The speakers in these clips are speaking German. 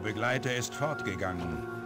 Euer Begleiter ist fortgegangen.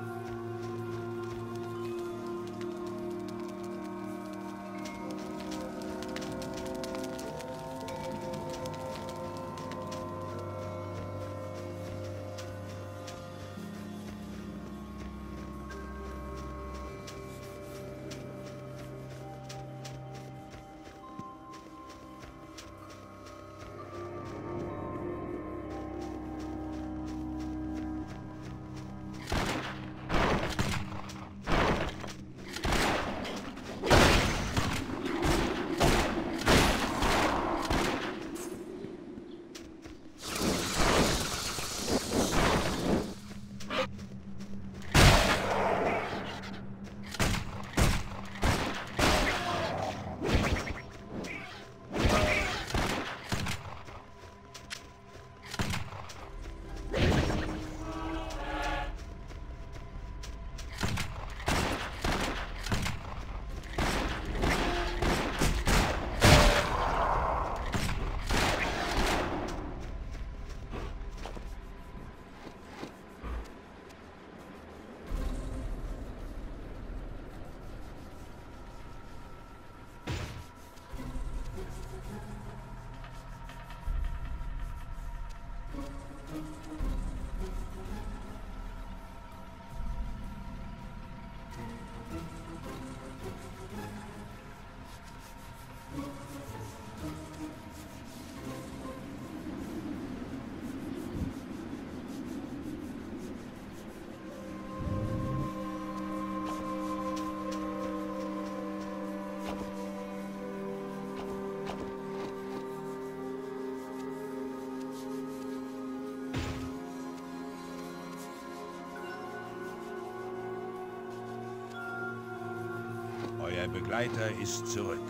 Begleiter ist zurück.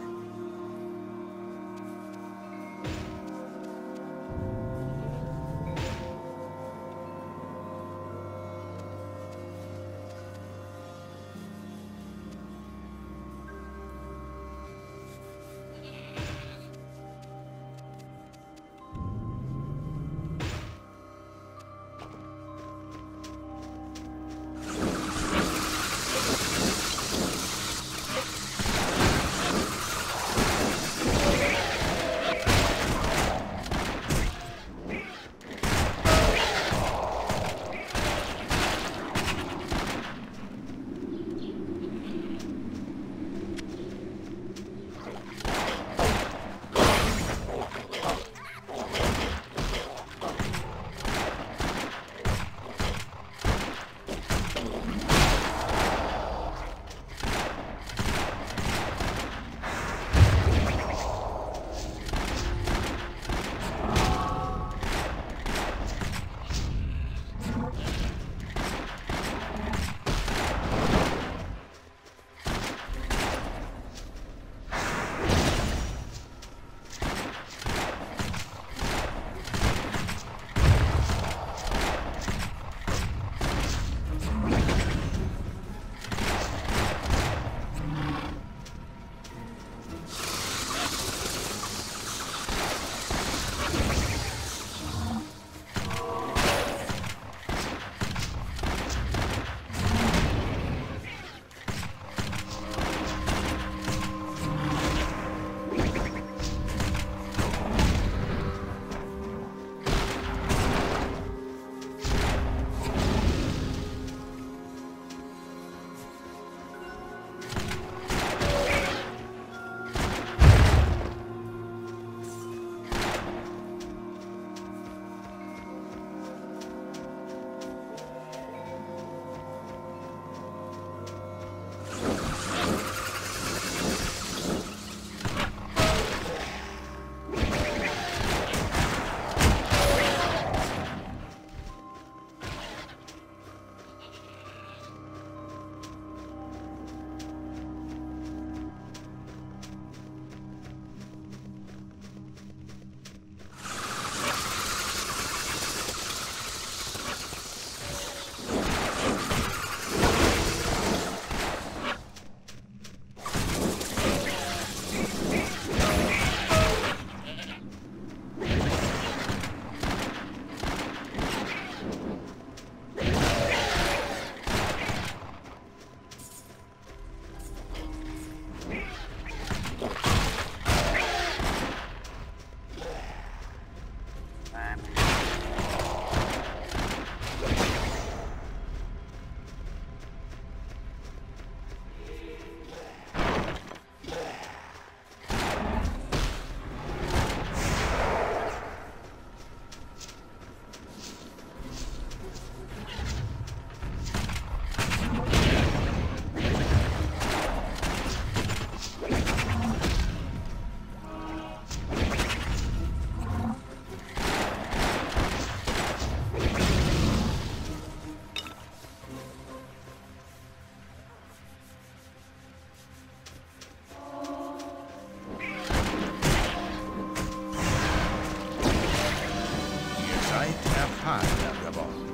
high, Vagabond.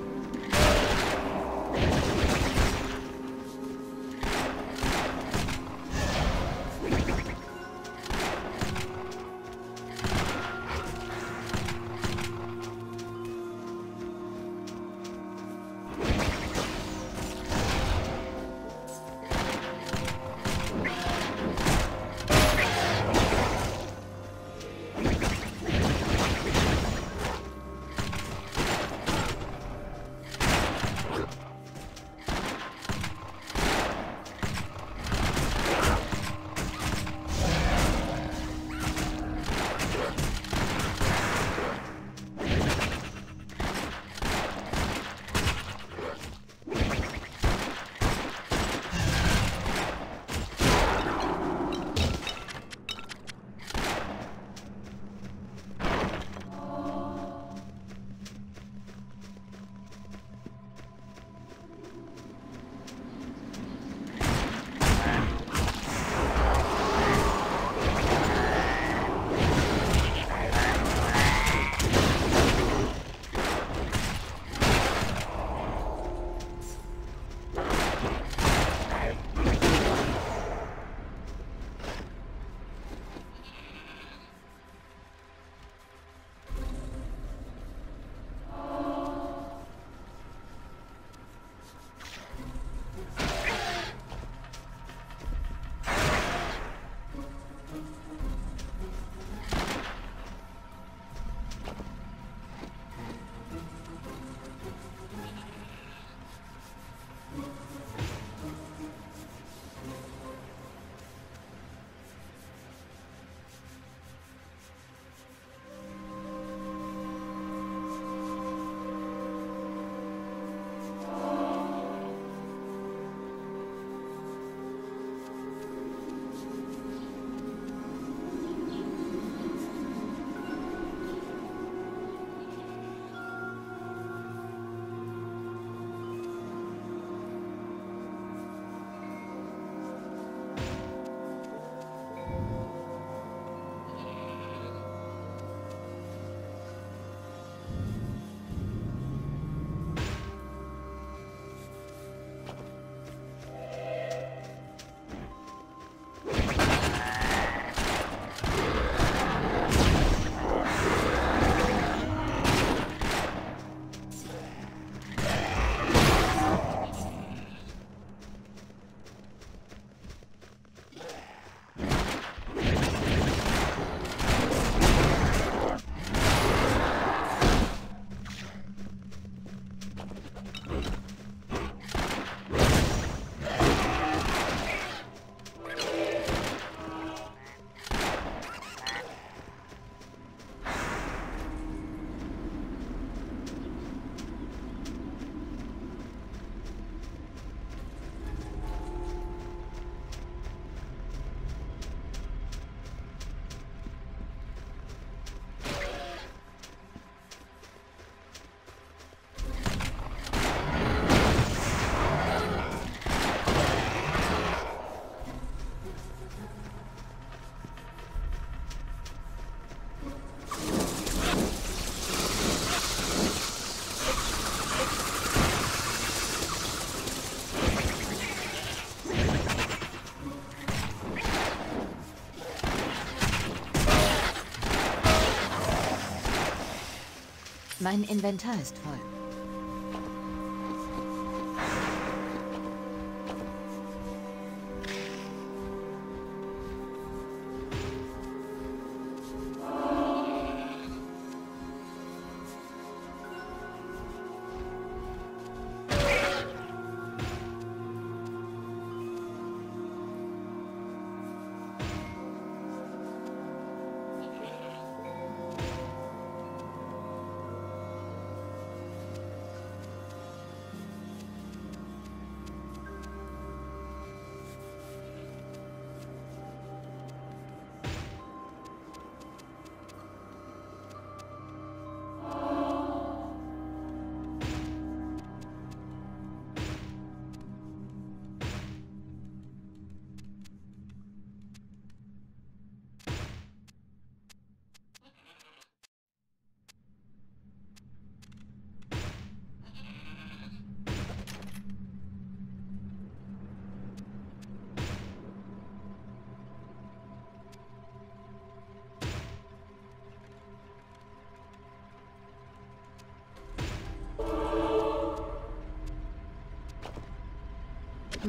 Mein Inventar ist voll.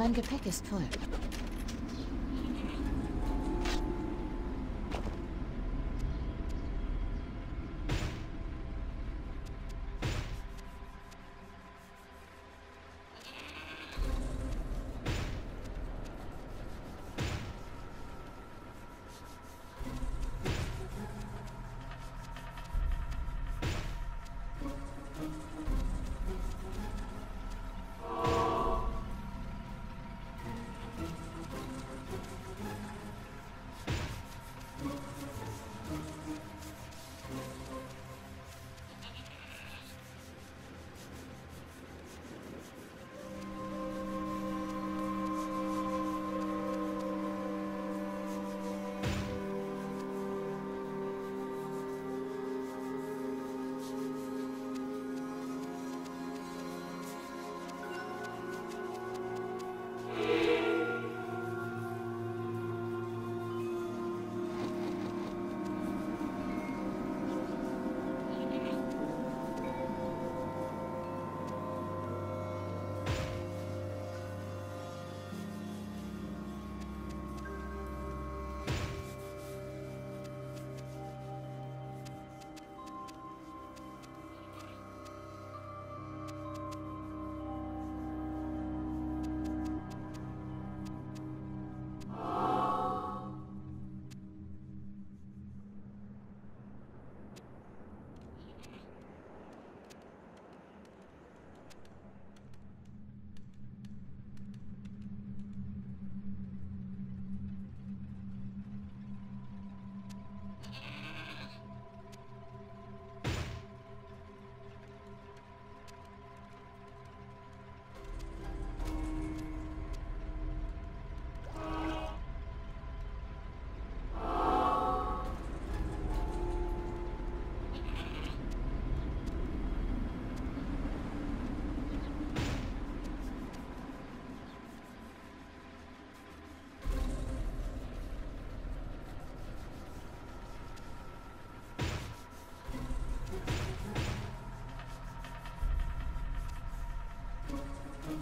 Mein Gepäck ist voll.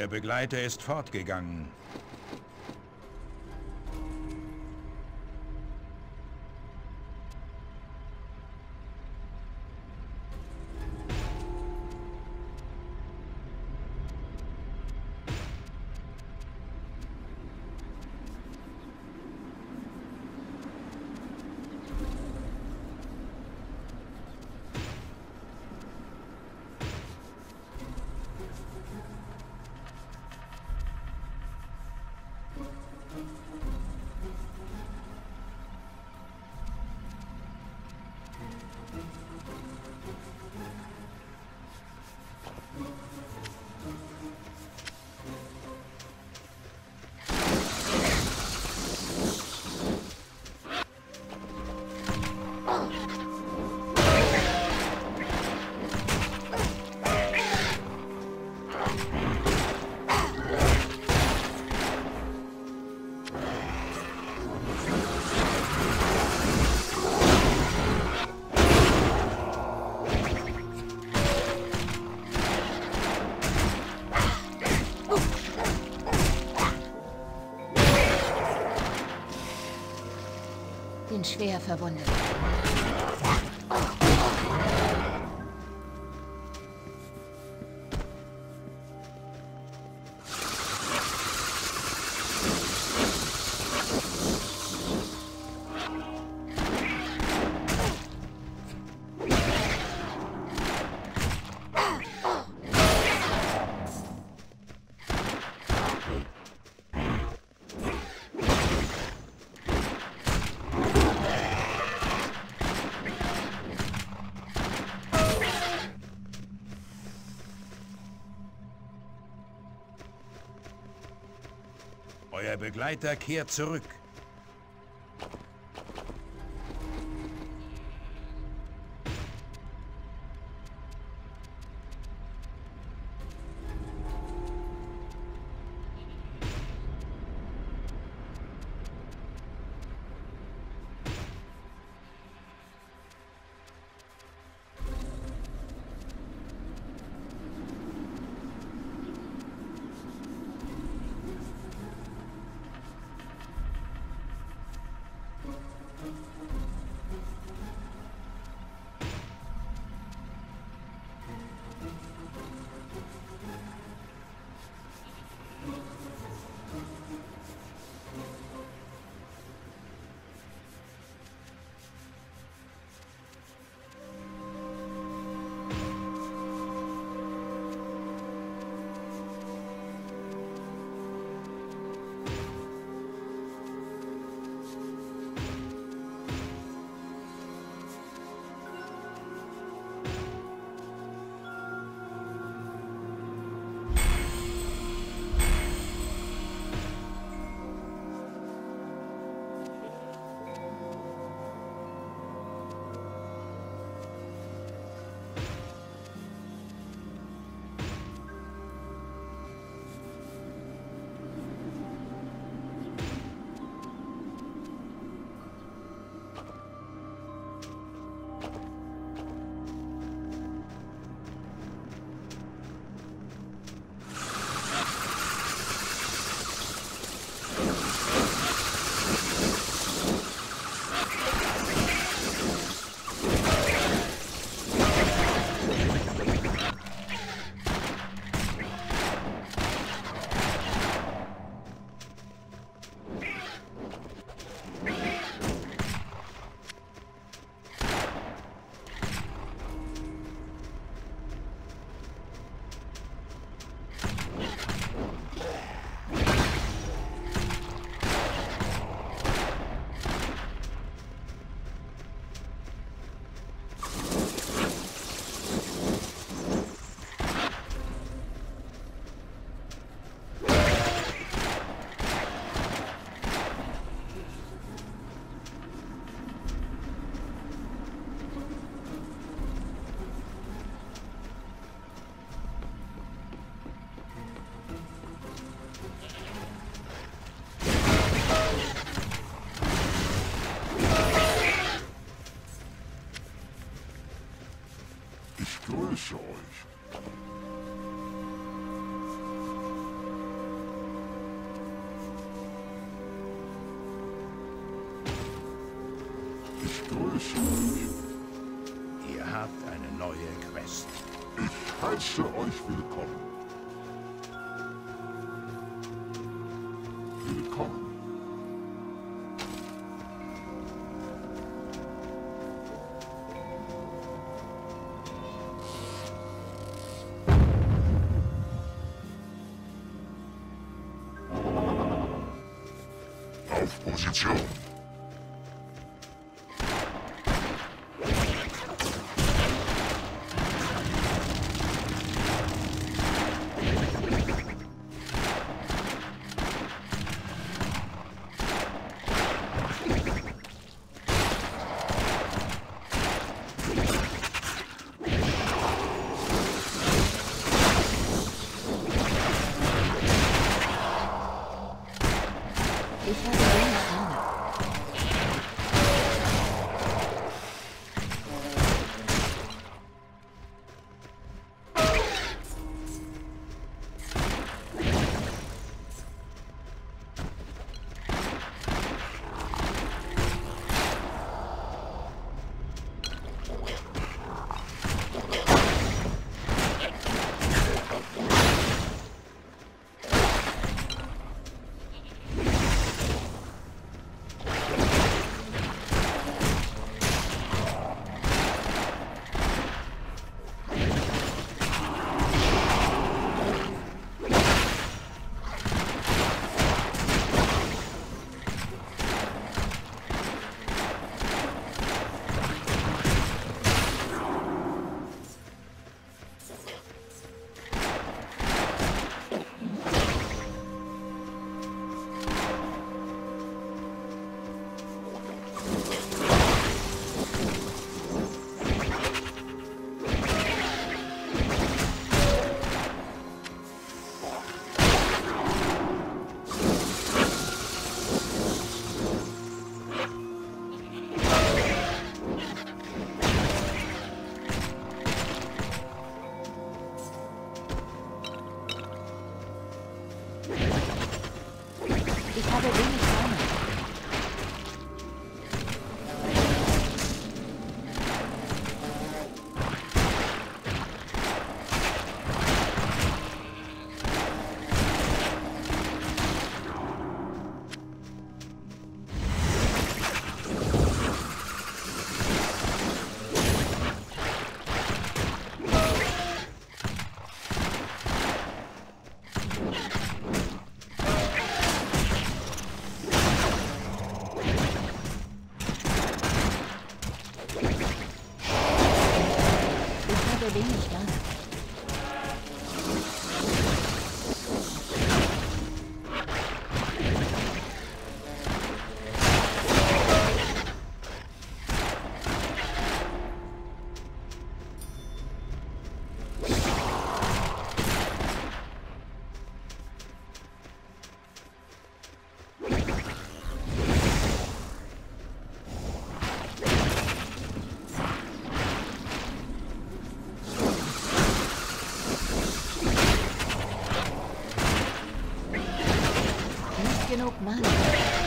Euer Begleiter ist fortgegangen. Schwer verwundet. Euer Begleiter kehrt zurück. Euch willkommen. Willkommen. Auf Position. No money.